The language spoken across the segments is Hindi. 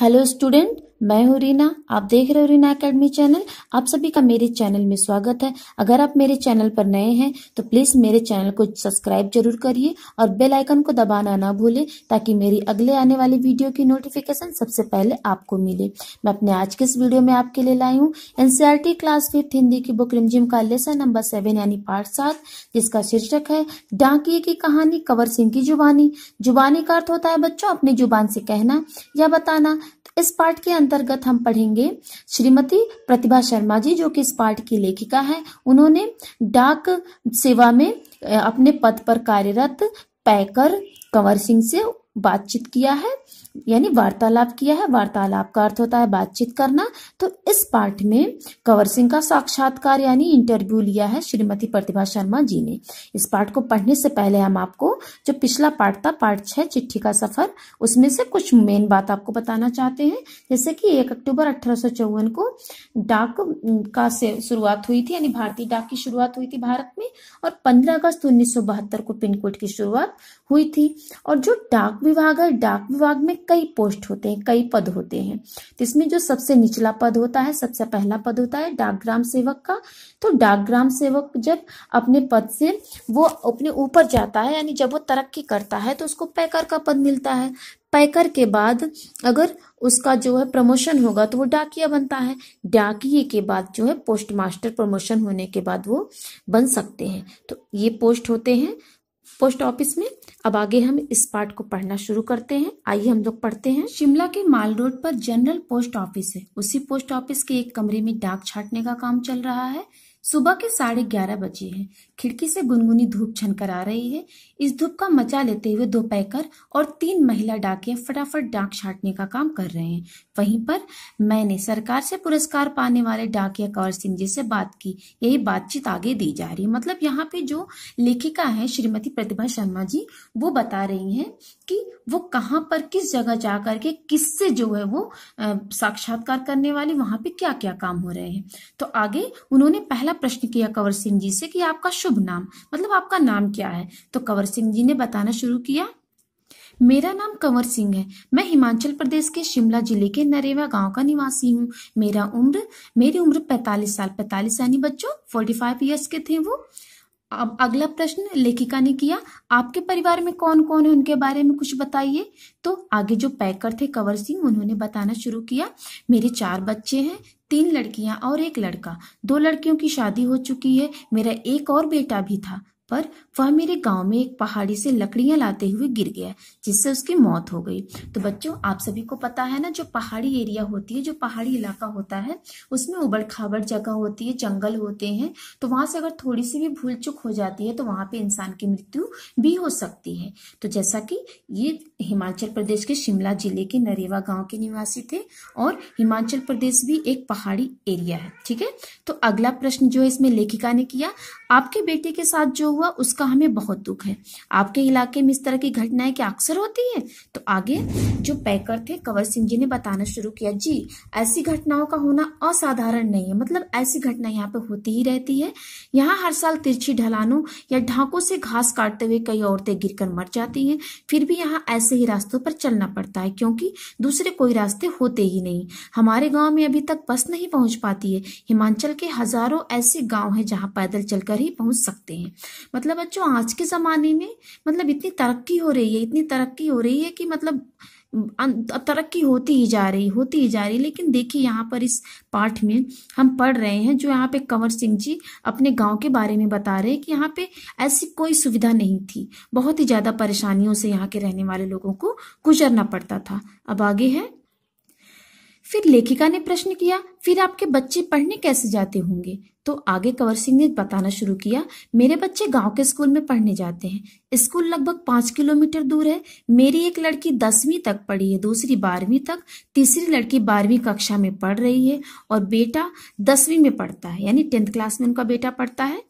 Hello student, मैं हूँ रीना, आप देख रहे हो रीना एकेडमी चैनल। आप सभी का मेरे चैनल में स्वागत है। अगर आप मेरे चैनल पर नए हैं तो प्लीज़ मेरे चैनल को सब्सक्राइब ज़रूर करिए और बेल आइकन को दबाना ना भूलें, ताकि मेरी अगले आने वाली वीडियो की नोटिफिकेशन सबसे पहले आपको मिले। मैं अपने आज के इस वीडियो में आपके लिए लाई हूँ एनसीआरटी क्लास फिफ्थ हिंदी की बुक रिमझिम का लेसन नंबर सेवन यानी पार्ट सात, जिसका शीर्षक है, डाकिए की कहानी, कंवर सिंह की जुबानी। जुबानी का अर्थ होता है, बच्चों, अपनी ज़ुबान से कहना या बताना। इस पाठ के अंतर्गत हम पढ़ेंगे श्रीमती प्रतिभा शर्मा जी, जो कि इस पाठ की लेखिका है। उन्होंने डाक सेवा में अपने पद पर कार्यरत पैकर कंवर सिंह से बातचीत किया है। यानी वार्तालाप किया है, वार्तालाप का अर्थ होता है बातचीत करना। तो इस पाठ में कंवर सिंह का साक्षात्कार यानी इंटरव्यू लिया है श्रीमती प्रतिभा शर्मा जी ने। इस पाठ को पढ़ने से पहले हम आपको जो पिछला पाठ था पाठ छह, चिट्ठी का सफ़र, उसमें से कुछ मेन बात आपको बताना चाहते हैं। जैसे कि एक अक्टूबर अठारह को डाक का से शुरुआत हुई थी, यानी भारतीय डाक की शुरुआत हुई थी भारत में, और पंद्रह अगस्त उन्नीस सौ बहत्तर को पिनकोड की शुरुआत हुई थी। और जो डाक विभाग है, डाक विभाग में कई पोस्ट होते हैं, कई पद होते हैं। तो इसमें जो सबसे निचला पद होता है, सबसे पहला पद होता है डाकग्राम सेवक का। तो डाकग्राम सेवक जब अपने पद से वो अपने ऊपर जाता है, यानी जब वो तरक्की करता है तो उसको पैकर का पद मिलता है। पैकर के बाद अगर उसका जो है प्रमोशन होगा तो वो डाकिया बनता है। डाकिए के बाद जो है पोस्ट मास्टर प्रमोशन होने के बाद वो बन सकते हैं। तो ये पोस्ट होते हैं। पोस्ट ऑफ़िस में। अब आगे हम इस पार्ट को पढ़ना शुरू करते हैं। आइए हम लोग पढ़ते हैं। शिमला के माल रोड पर जनरल पोस्ट ऑफ़िस है। उसी पोस्ट ऑफ़िस के एक कमरे में डाक छाटने का काम चल रहा है। सुबह के साढ़े ग्यारह बजे है। खिड़की से गुनगुनी धूप छनकर आ रही है। इस धूप का मज़ा लेते हुए दो पैकर और तीन महिला डाकिया फटाफट डाक छाटने का काम कर रहे हैं। वहीं पर मैंने सरकार से पुरस्कार पाने वाले डाकिया कंवर सिंह जी से बात की। यही बातचीत आगे दी जा रही है। मतलब यहाँ पे जो लेखिका है, श्रीमती प्रतिभा शर्मा जी, वो बता रही हैं कि वो कहाँ पर, किस जगह जा करके किससे जो है वो साक्षात्कार करने वाली, वहाँ पे क्या क्या काम हो रहे हैं। तो आगे उन्होंने पहला प्रश्न किया कंवर सिंह जी से कि आपका शुभ नाम मतलब आपका नाम क्या है? तो कंवर सिंह जी ने बताना शुरू किया। मेरा नाम कंवर सिंह है। मैं हिमाचल प्रदेश के शिमला ज़िले के नरेवा गाँव का निवासी हूँ। मेरा उम्र, मेरी उम्र 45 साल। 45 यानी बच्चों 45 इयर्स के थे वो। अब अगला प्रश्न लेखिका ने किया। आपके परिवार में कौन कौन है? उनके बारे में कुछ बताइए। तो आगे जो पैकर थे कंवर सिंह, उन्होंने बताना शुरू किया। मेरे चार बच्चे हैं, तीन लड़कियाँ और एक लड़का। दो लड़कियों की शादी हो चुकी है। मेरा एक और बेटा भी था। पर वह मेरे गाँव में एक पहाड़ी से लकड़ियाँ लाते हुए गिर गया, जिससे उसकी मौत हो गई। तो बच्चों, आप सभी को पता है ना, जो पहाड़ी एरिया होती है, जो पहाड़ी इलाका होता है, उसमें उबड़ खाबड़ जगह होती है, जंगल होते हैं तो वहाँ से अगर थोड़ी सी भी भूल चुक हो जाती है तो वहाँ पे इंसान की मृत्यु भी हो सकती है। तो जैसा कि ये हिमाचल प्रदेश के शिमला ज़िले के नरेवा गाँव के निवासी थे, और हिमाचल प्रदेश भी एक पहाड़ी एरिया है, ठीक है? तो अगला प्रश्न जो है इसमें लेखिका ने किया, आपके बेटे के साथ जो हुआ, उसका हमें बहुत दुख है। आपके इलाके में इस तरह की घटनाएँ क्या अक्सर होती है? तो आगे, जो पैकर थे, कंवर सिंह जी ने बताना शुरू किया, जी, ऐसी घटनाओं का होना असाधारण नहीं है। मतलब ऐसी घटना यहाँ पे होती ही रहती है। यहाँ हर साल तिरछी ढलानों या ढाकों से घास काटते हुए कई औरतें गिरकर मर जाती हैं। फिर भी यहाँ ऐसे ही रास्तों पर चलना पड़ता है, क्योंकि दूसरे कोई रास्ते होते ही नहीं। हमारे गाँव में अभी तक बस नहीं पहुँच पाती है। हिमाचल के हज़ारों ऐसे गाँव हैं जहाँ पैदल चलकर ही पहुँच सकते हैं। मतलब बच्चों, आज के ज़माने में मतलब इतनी तरक्की हो रही है, इतनी तरक्की हो रही है कि मतलब तरक्की होती ही जा रही, होती ही जा रही लेकिन देखिए यहाँ पर इस पाठ में हम पढ़ रहे हैं, जो यहाँ पे कंवर सिंह जी अपने गाँव के बारे में बता रहे हैं कि यहाँ पे ऐसी कोई सुविधा नहीं थी। बहुत ही ज़्यादा परेशानियों से यहाँ के रहने वाले लोगों को गुजरना पड़ता था। अब आगे है। फिर लेखिका ने प्रश्न किया, फिर आपके बच्चे पढ़ने कैसे जाते होंगे? तो आगे कंवर सिंह ने बताना शुरू किया, मेरे बच्चे गाँव के स्कूल में पढ़ने जाते हैं। स्कूल लगभग पाँच किलोमीटर दूर है। मेरी एक लड़की दसवीं तक पढ़ी है, दूसरी बारहवीं तक, तीसरी लड़की बारहवीं कक्षा में पढ़ रही है और बेटा दसवीं में पढ़ता है, यानी टेंथ क्लास में उनका बेटा पढ़ता है।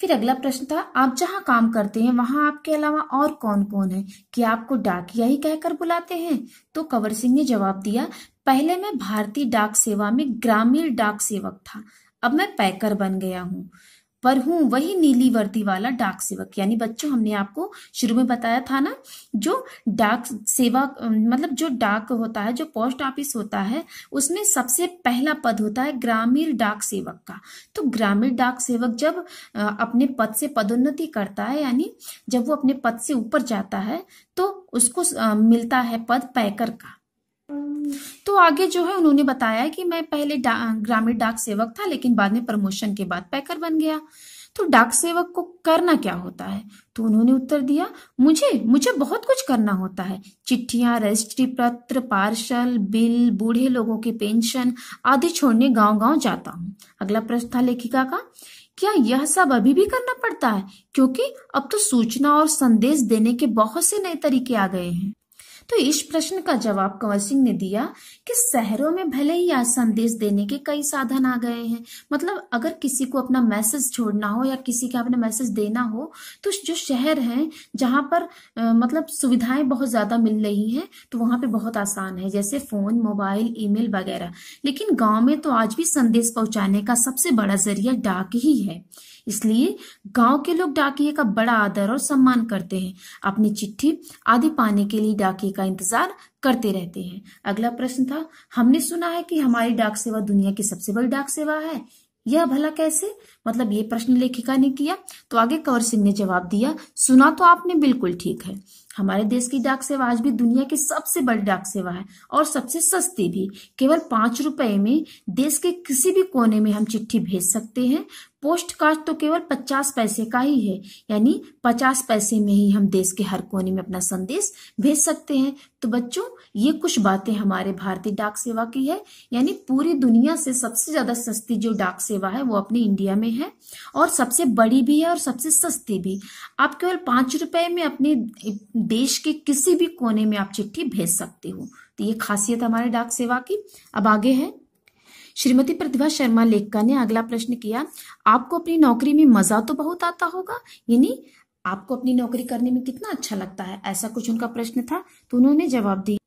फिर अगला प्रश्न था, आप जहाँ काम करते हैं, वहाँ आपके अलावा और कौन कौन है? कि आपको डाकिया ही कहकर बुलाते हैं? तो कंवर सिंह ने जवाब दिया, पहले मैं भारतीय डाक सेवा में ग्रामीण डाक सेवक था, अब मैं पैकर बन गया हूँ। पर हूँ वही नीली वर्दी वाला डाक सेवक। यानी बच्चों, हमने आपको शुरू में बताया था ना, जो डाक सेवा मतलब जो डाक होता है, जो पोस्ट ऑफ़िस होता है, उसमें सबसे पहला पद होता है ग्रामीण डाक सेवक का। तो ग्रामीण डाक सेवक जब अपने पद से पदोन्नति करता है, यानी जब वो अपने पद से ऊपर जाता है तो उसको मिलता है पद पैकर का। तो आगे जो है उन्होंने बताया कि मैं पहले ग्रामीण डाक सेवक था, लेकिन बाद में प्रमोशन के बाद पैकर बन गया। तो डाक सेवक को करना क्या होता है? तो उन्होंने उत्तर दिया, मुझे मुझे बहुत कुछ करना होता है। चिट्ठियाँ रजिस्ट्री पत्र पार्सल बिल बूढ़े लोगों के पेंशन आदि छोड़ने गाँव गाँव जाता हूँ। अगला प्रश्न था लेखिका का, क्या यह सब अभी भी करना पड़ता है? क्योंकि अब तो सूचना और संदेश देने के बहुत से नए तरीके आ गए हैं। तो इस प्रश्न का जवाब कंवर सिंह ने दिया कि शहरों में भले ही आज संदेश देने के कई साधन आ गए हैं मतलब अगर किसी को अपना मैसेज छोड़ना हो या किसी का अपना मैसेज देना हो तो जो शहर हैं जहाँ पर आ, मतलब सुविधाएँ बहुत ज़्यादा मिल रही हैं तो वहाँ पे बहुत आसान है जैसे फ़ोन मोबाइल ईमेल वगैरह। लेकिन गाँव में तो आज भी संदेश पहुँचाने का सबसे बड़ा ज़रिया डाक ही है। इसलिए गाँव के लोग डाकिए का बड़ा आदर और सम्मान करते हैं। अपनी चिट्ठी आदि पाने के लिए डाकिए का इंतज़ार करते रहते हैं। अगला प्रश्न था, हमने सुना है कि हमारी डाक सेवा दुनिया की सबसे बड़ी डाक सेवा है। यह भला कैसे? मतलब ये प्रश्न लेखिका ने किया तो आगे कंवर सिंह ने जवाब दिया, सुना तो आपने बिल्कुल ठीक है। हमारे देश की डाक सेवा आज भी दुनिया की सबसे बड़ी डाक सेवा है और सबसे सस्ती भी। केवल पाँच रुपए में देश के किसी भी कोने में हम चिट्ठी भेज सकते हैं। पोस्ट कार्ड तो केवल पचास पैसे का ही है। यानी पचास पैसे में ही हम देश के हर कोने में अपना संदेश भेज सकते हैं। तो बच्चों, ये कुछ बातें हमारे भारतीय डाक सेवा की है। यानी पूरी दुनिया से सबसे ज़्यादा सस्ती जो डाक सेवा है, वो अपने इंडिया में है और सबसे बड़ी भी है और सबसे सस्ती भी। आप केवल पाँच रुपए में अपने देश के किसी भी कोने में आप चिट्ठी भेज सकते हो। तो ये खासियत हमारे डाक सेवा की। अब आगे है। श्रीमती प्रतिभा शर्मा लेखका ने अगला प्रश्न किया, आपको अपनी नौकरी में मज़ा तो बहुत आता होगा? यानी, आपको अपनी नौकरी करने में कितना अच्छा लगता है? ऐसा कुछ उनका प्रश्न था तो उन्होंने जवाब दिया,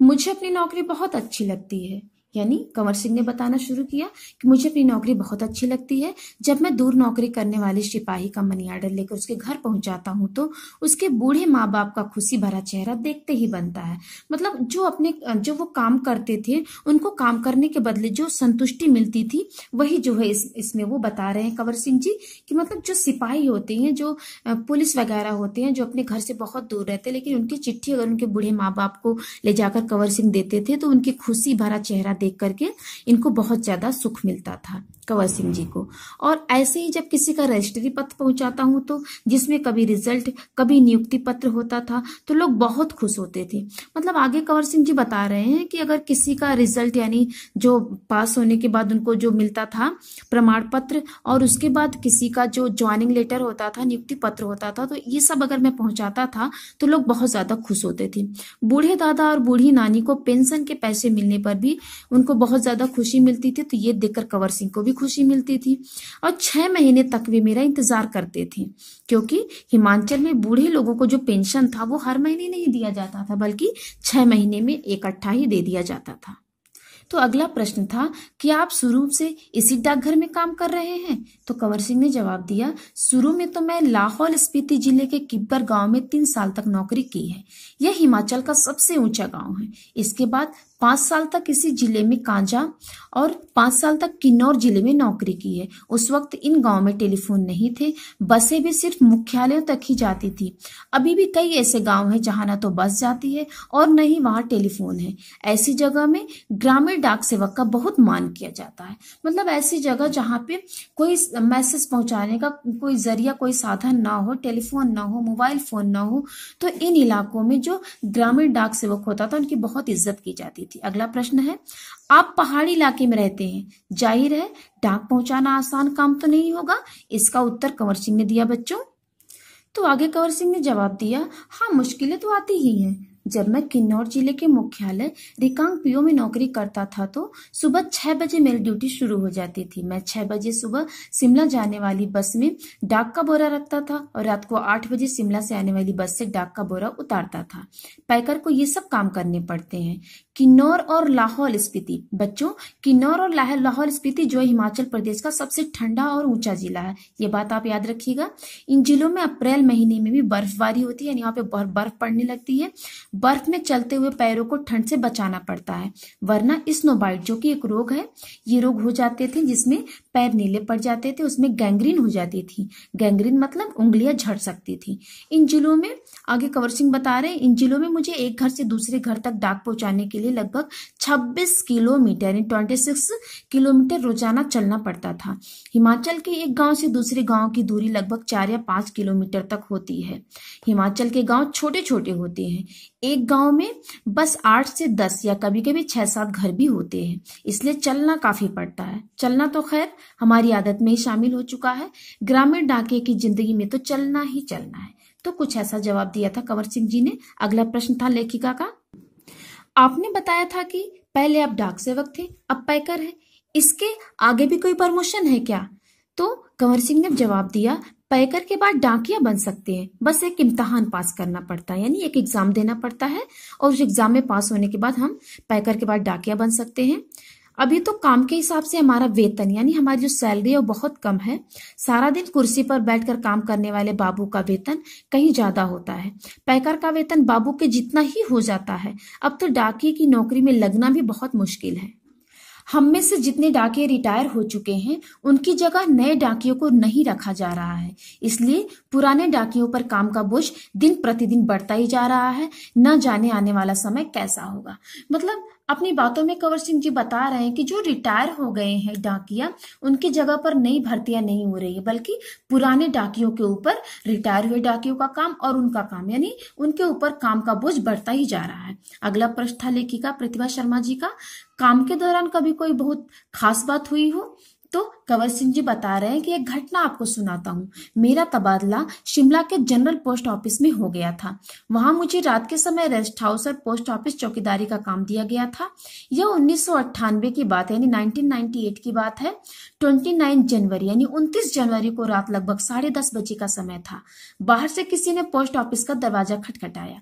मुझे अपनी नौकरी बहुत अच्छी लगती है। यानी कंवर सिंह ने बताना शुरू किया कि मुझे अपनी नौकरी बहुत अच्छी लगती है। जब मैं दूर नौकरी करने वाले सिपाही का मनी आर्डर लेकर उसके घर पहुँच जाता हूँ तो उसके बूढ़े माँ बाप का खुशी भरा चेहरा देखते ही बनता है। मतलब जो अपने जो वो काम करते थे उनको काम करने के बदले जो संतुष्टि मिलती थी वही जो है इस, इसमें वो बता रहे हैं कंवर सिंह जी कि मतलब जो सिपाही होते हैं जो पुलिस वगैरह होते हैं जो अपने घर से बहुत दूर रहते हैं लेकिन उनकी चिट्ठी अगर उनके बूढ़े माँ बाप को ले जाकर कंवर सिंह देते थे तो उनकी खुशी भरा चेहरा देख करके इनको बहुत ज़्यादा सुख मिलता था, कंवर सिंह जी को। और ऐसे ही जब किसी का रजिस्ट्री पत्र पहुंचाता हूँ तो जिसमें कभी रिज़ल्ट, कभी नियुक्ति पत्र होता था तो लोग बहुत खुश होते थे। मतलब आगे कंवर सिंह जी बता रहे हैं कि अगर किसी का रिज़ल्ट यानी जो पास होने के बाद उनको जो मिलता था प्रमाण पत्र और उसके बाद किसी का जो ज्वाइनिंग लेटर होता था, नियुक्ति पत्र होता था तो ये सब अगर मैं पहुंचाता था तो लोग बहुत ज़्यादा खुश होते थे। बूढ़े दादा और बूढ़ी नानी को पेंशन के पैसे मिलने पर भी उनको बहुत ज़्यादा खुशी मिलती थी तो ये देखकर कंवर सिंह को भी खुशी मिलती थी। और छह महीने तक वे मेरा इंतज़ार करते थे, क्योंकि हिमाचल में बूढ़े लोगों को जो पेंशन था, वो हर महीने नहीं दिया जाता था, बल्कि छह महीने में इकट्ठा ही दे दिया जाता था। तो अगला प्रश्न था कि आप शुरू से इसी डाकघर में काम कर रहे हैं? तो कंवर सिंह ने जवाब दिया, शुरू में तो मैं लाहौल स्पीति ज़िले के किब्बर गाँव में तीन साल तक नौकरी की है। यह हिमाचल का सबसे ऊँचा गाँव है। इसके बाद पाँच साल तक इसी ज़िले में कांजा और पाँच साल तक किन्नौर ज़िले में नौकरी की है। उस वक्त इन गाँव में टेलीफोन नहीं थे। बसें भी सिर्फ़ मुख्यालयों तक ही जाती थी। अभी भी कई ऐसे गाँव हैं जहाँ ना तो बस जाती है और न ही वहाँ टेलीफोन है। ऐसी जगह में ग्रामीण डाक सेवक का बहुत मान किया जाता है। मतलब ऐसी जगह जहाँ पे कोई मैसेज पहुँचाने का कोई ज़रिया, कोई साधन ना हो, टेलीफोन ना हो, मोबाइल फ़ोन ना हो तो इन इलाकों में जो ग्रामीण डाक सेवक होता था, उनकी बहुत इज़्ज़त की जाती थी। अगला प्रश्न है, आप पहाड़ी इलाके में रहते हैं, ज़ाहिर है डाक पहुंचाना आसान काम तो नहीं होगा? इसका उत्तर कंवर सिंह ने दिया बच्चों। तो आगे कंवर सिंह ने जवाब दिया हाँ मुश्किलें तो आती ही हैं। जब मैं किन्नौर ज़िले के मुख्यालय रिकांग पीओ में नौकरी करता था तो सुबह छह बजे मेरी ड्यूटी शुरू हो जाती थी। मैं छह बजे सुबह शिमला जाने वाली बस में डाक का बोरा रखता था और रात को आठ बजे शिमला से आने वाली बस से डाक का बोरा उतारता था। पैकर को ये सब काम करने पड़ते हैं। किन्नौर और लाहौल स्पीति। बच्चों, किन्नौर और लाहौल स्पीति जो हिमाचल प्रदेश का सबसे ठंडा और ऊँचा जिला है। ये बात आप याद रखिएगा। इन जिलों में अप्रैल महीने में भी बर्फबारी होती है, यानी यहाँ पे बर्फ़ पड़ने लगती है। बर्फ़ में चलते हुए पैरों को ठंड से बचाना पड़ता है, वरना स्नोबाइट जो कि एक रोग है, ये रोग हो जाते थे जिसमें पैर नीले पड़ जाते थे, उसमें गैंग्रीन हो जाती थी। गैंग्रीन मतलब उंगलियाँ झड़ सकती थी। इन जिलों में, आगे कवर सिंह बता रहे हैं, इन जिलों में मुझे एक घर से दूसरे घर तक डाक पहुँचाने के लिए लगभग 26 किलोमीटर, यानी 26 किलोमीटर रोज़ाना चलना पड़ता था। हिमाचल के एक गाँव से दूसरे गाँव की दूरी लगभग चार या पाँच किलोमीटर तक होती है। हिमाचल के गाँव छोटे छोटे होते हैं। एक गाँव में बस आठ से दस या कभी कभी छह सात घर भी होते हैं। इसलिए चलना काफ़ी पड़ता है। चलना तो खैर हमारी आदत में ही शामिल हो चुका है। ग्रामीण डाकिए की ज़िंदगी में तो चलना ही चलना है। तो कुछ ऐसा जवाब दिया था कंवर सिंह जी ने। अगला प्रश्न था लेखिका का। आपने बताया था कि पहले आप डाक सेवक थे, अब पैकर है। इसके आगे भी कोई प्रमोशन है क्या? तो कंवर सिंह ने जवाब दिया, पैकर के बाद डाकिया बन सकते हैं। बस एक इम्तहान पास करना पड़ता है, यानी एक एग्ज़ाम देना पड़ता है। और उस एग्ज़ाम में पास होने के बाद हम पैकर के बाद डाकिया बन सकते हैं। अभी तो काम के हिसाब से हमारा वेतन, यानी हमारी जो सैलरी है वो बहुत कम है। सारा दिन कुर्सी पर बैठकर काम करने वाले बाबू का वेतन कहीं ज़्यादा होता है। पैकर का वेतन बाबू के जितना ही हो जाता है। अब तो डाकिए की नौकरी में लगना भी बहुत मुश्किल है। हम में से जितने डाकिए रिटायर हो चुके हैं, उनकी जगह नए डाकियों को नहीं रखा जा रहा है। इसलिए पुराने डाकियों पर काम का बोझ दिन प्रतिदिन बढ़ता ही जा रहा है। न जाने आने वाला समय कैसा होगा। मतलब अपनी बातों में कंवर सिंह जी बता रहे हैं कि जो रिटायर हो गए हैं डाकिया, उनकी जगह पर नई भर्तियाँ नहीं हो रही है बल्कि पुराने डाकियों के ऊपर रिटायर हुए डाकियों का काम और उनका काम, यानी उनके ऊपर काम का बोझ बढ़ता ही जा रहा है। अगला प्रश्न था लेखिका प्रतिभा शर्मा जी का, काम के दौरान कभी कोई बहुत खास बात हुई हो? तो कंवर सिंह जी बता रहे हैं कि एक घटना आपको सुनाता हूँ। मेरा तबादला शिमला के जनरल पोस्ट ऑफ़िस में हो गया था। वहाँ मुझे रात के समय रेस्ट हाउस और पोस्ट ऑफ़िस चौकीदारी का काम दिया गया था। यह उन्नीस सौ अट्ठानबे की बात है, यानी 1998 की बात है। 29 जनवरी, यानी 29 जनवरी को रात लगभग साढ़े दस बजे का समय था। बाहर से किसी ने पोस्ट ऑफ़िस का दरवाज़ा खटखटाया।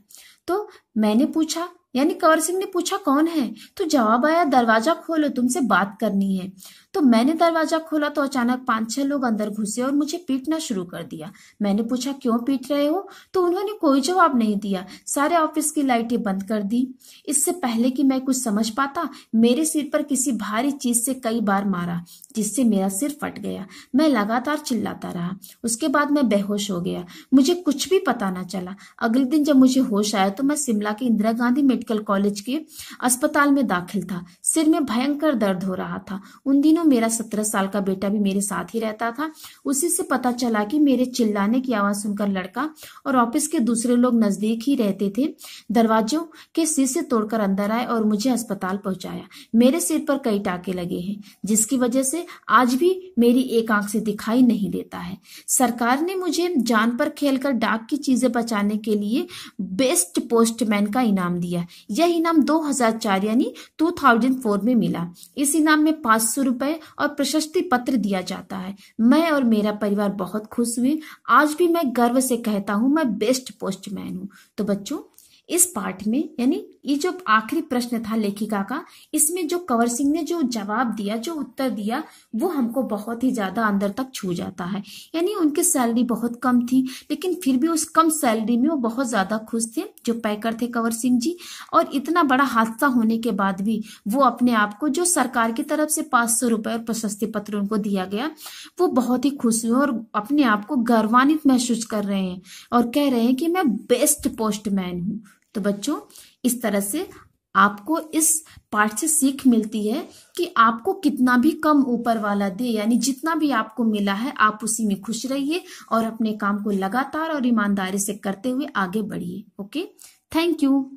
तो मैंने पूछा, यानी कंवर सिंह ने पूछा, कौन है? तो जवाब आया, दरवाज़ा खोलो, तुमसे बात करनी है। तो मैंने दरवाज़ा खोला तो अचानक पाँच छह लोग अंदर घुसे और मुझे पीटना शुरू कर दिया। मैंने पूछा, क्यों पीट रहे हो? तो उन्होंने कोई जवाब नहीं दिया। सारे ऑफ़िस की लाइटें बंद कर दी। इससे पहले कि मैं कुछ समझ पाता, मेरे सिर पर किसी भारी चीज़ से कई बार मारा, जिससे मेरा सिर फट गया। मैं लगातार चिल्लाता रहा। उसके बाद मैं बेहोश हो गया। मुझे कुछ भी पता ना चला। अगले दिन जब मुझे होश आया तो मैं शिमला के इंदिरा गांधी मेडिकल कॉलेज के अस्पताल में दाखिल था। सिर में भयंकर दर्द हो रहा था। उन दिनों मेरा सत्रह साल का बेटा भी मेरे साथ ही रहता था। उसी से पता चला कि मेरे चिल्लाने की आवाज़ सुनकर लड़का और ऑफ़िस के दूसरे लोग नज़दीक ही रहते थे। दरवाजों के शीशे तोड़कर अंदर आए और मुझे अस्पताल पहुँचाया। मेरे सिर पर कई टाके लगे हैं, जिसकी वजह से आज भी मेरी एक आँख से दिखाई नहीं देता है। सरकार ने मुझे जान पर खेलकर डाक की चीज़ें बचाने के लिए बेस्ट पोस्टमैन का इनाम दिया। यह इनाम 2004 यानी 2004 में मिला। इस इनाम में पाँच सौ रुपए और प्रशस्ति पत्र दिया जाता है। मैं और मेरा परिवार बहुत खुश हुए। आज भी मैं गर्व से कहता हूँ, मैं बेस्ट पोस्टमैन हूँ। तो बच्चों इस पाठ में, यानी ये जो आखिरी प्रश्न था लेखिका का, इसमें जो कंवर सिंह ने जो जवाब दिया, जो उत्तर दिया, वो हमको बहुत ही ज़्यादा अंदर तक छू जाता है। यानी उनकी सैलरी बहुत कम थी, लेकिन फिर भी उस कम सैलरी में वो बहुत ज़्यादा खुश थे, जो पैकर थे कंवर सिंह जी। और इतना बड़ा हादसा होने के बाद भी वो अपने आप को, जो सरकार की तरफ़ से पाँच सौ रुपए और प्रशस्ति पत्र उनको दिया गया, वो बहुत ही खुश हुए और अपने आप को गर्वान्वित महसूस कर रहे हैं और कह रहे हैं कि मैं बेस्ट पोस्टमैन हूँ। तो बच्चों, इस तरह से आपको इस पाठ से सीख मिलती है कि आपको कितना भी कम ऊपर वाला दे, यानी जितना भी आपको मिला है, आप उसी में खुश रहिए और अपने काम को लगातार और ईमानदारी से करते हुए आगे बढ़िए, ओके? Thank you